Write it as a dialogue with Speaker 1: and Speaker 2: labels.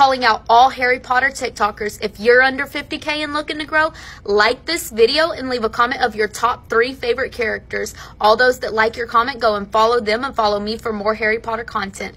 Speaker 1: calling out all Harry Potter TikTokers. If you're under 50K and looking to grow, like this video and leave a comment of your top three favorite characters. All those that like your comment, go and follow them and follow me for more Harry Potter content.